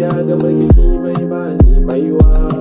ya ga mulki bai bani baiwa.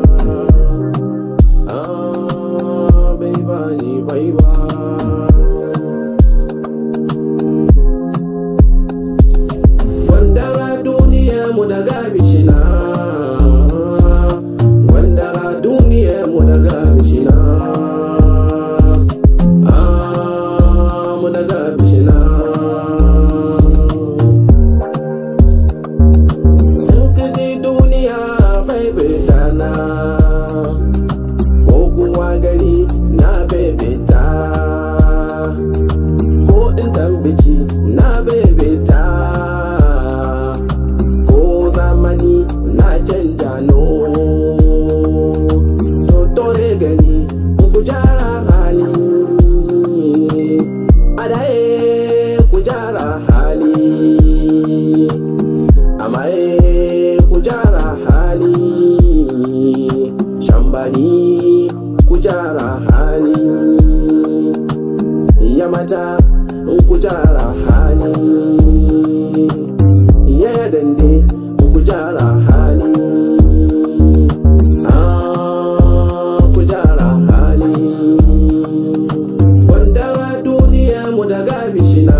Daga bishina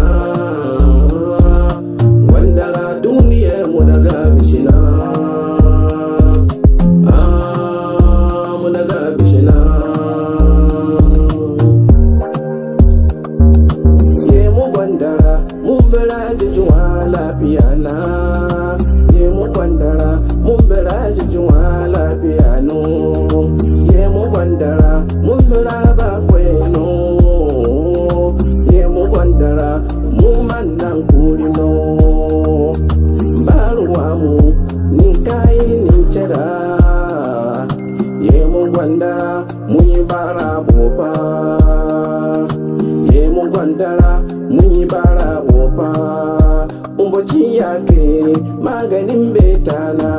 wandara duniya mu daga bishina Ah, mu daga ye mu gwandara mun bira jijuwa lafiya na ye mu gwandara mun bira jijuwa lafiya no ye mu gwandara gwandara mun yi bara boba ye mu gwandara mun yi bara wofa umbocin yake maganin betana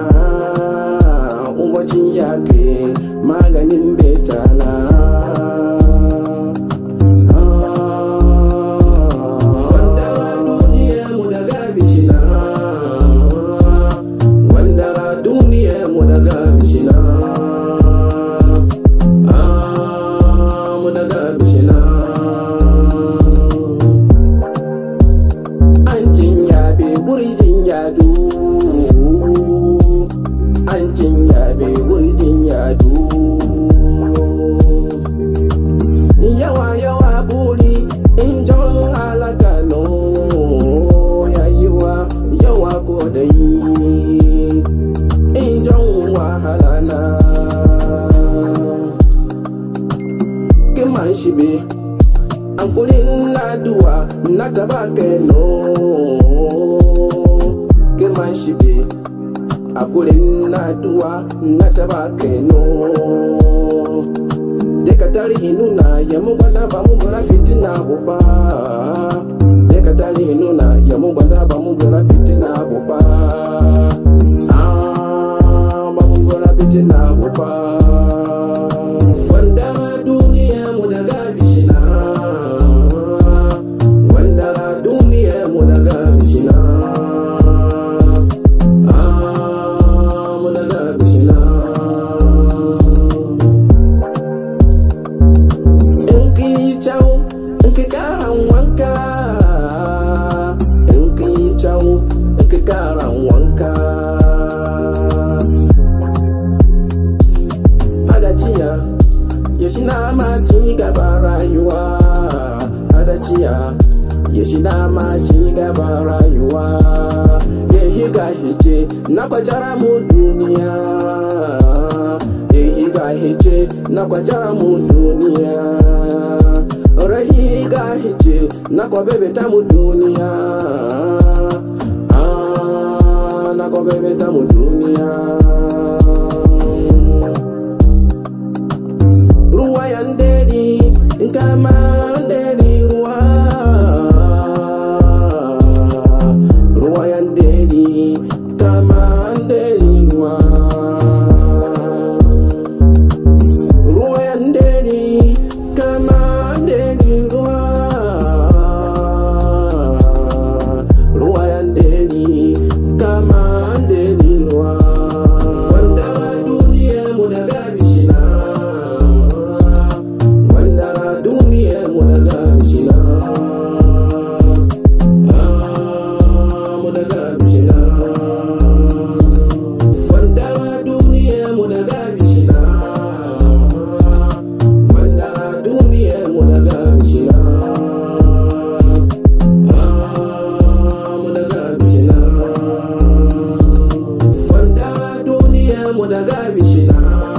baby. I'm calling Ladua, not a back no. Get my shippy. I'm calling Ladua, not a back no. Dekatari hinuna, yamubana bamubana kitina buba. Dekatari hinuna, yamubana bamubana kitina buba. Ki karan wanka. In ki kyau in ki karan wanka. Hadaciya ya shi na ma gaba rayuwa. Hadaciya ya na ma gaba rayuwa. Ya higa na kwajara mu duniya. Ya higa hice na kwajara mu duniya. barahiga na kwa bebe mu dunia. Ah, kwa bebe tamu dunia. Ruwa yanderi nkama na mwana gari shina.